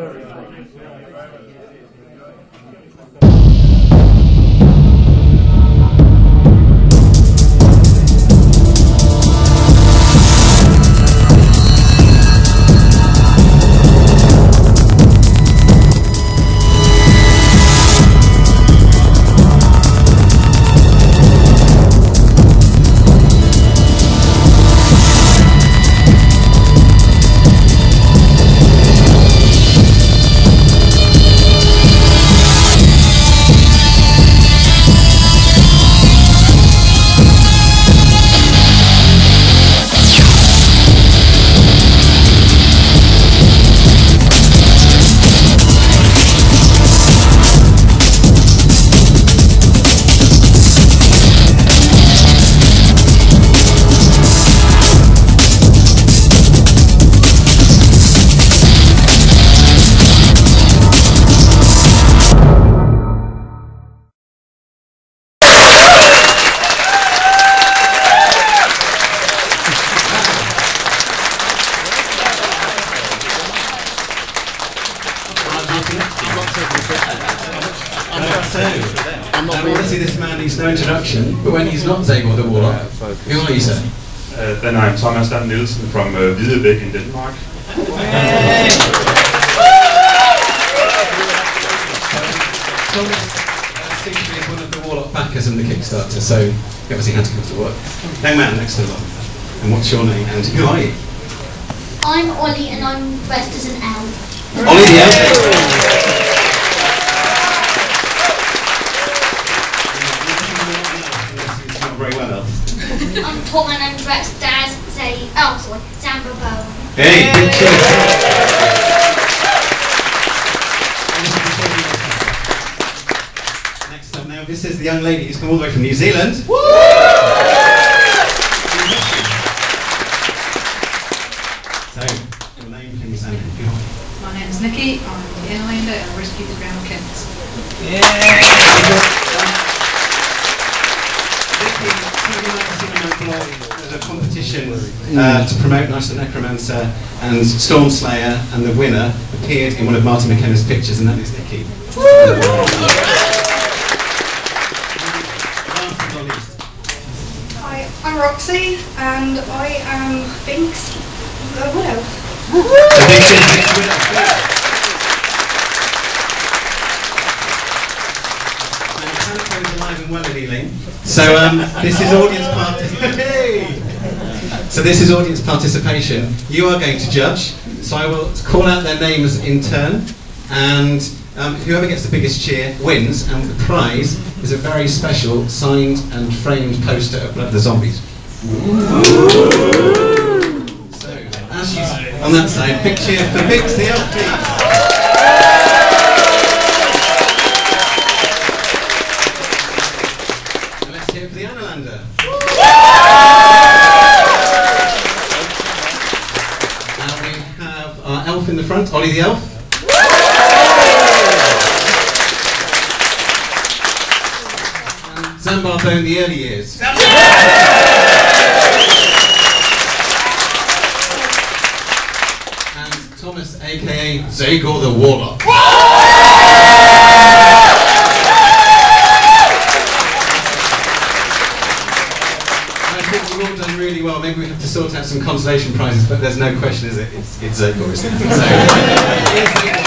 Thank you. I'm not obviously this man needs no introduction, but when he's not Zagor the Warlock, who are you, sir? Uh, then I'm Thomas Dan Nielsen from uh, Hvidebæk in Denmark. Thomas uh, seems to be one of the Warlock backers in the Kickstarter, so you obviously had to come to work. Young man next to the lot. And what's your name and who are you? I'm Ollie and I'm dressed as an elf. Ollie the Elf. Not very well, Elf. I'm Tom and I'm dressed as Zay. Oh, sorry, Zanbar Bone. Hey, good choice. Next up now, this is the young lady who's come all the way from New Zealand. So, your name please and who are you? My name's Nikki, I'm the Airlander and I rescued the Ground Kings. There's a competition uh, to promote Nice and Necromancer and Storm Slayer, and the winner appeared in one of Martin McKenna's pictures, and that is Nikki. Last but not least, Hi, I'm Roxy, and I am Binks, the widow. the big kid, next winner. And alive and well at Ealing. So um, this is audience participation. So this is audience participation. You are going to judge. So I will call out their names in turn, and um, whoever gets the biggest cheer wins. And the prize is a very special signed and framed poster of Blood of the Zombies. So as you on that side, big cheer for the Elf, please. And let's hear it for the Analander. And we have our elf in the front, Ollie the elf. And Zanbar Bone in the early years. And Thomas, aka Zagor the Warlock. Think we've all done really well. Maybe we have to sort out some consolation prizes, but there's no question, is it? It's, it's Zagor, isn't it? So.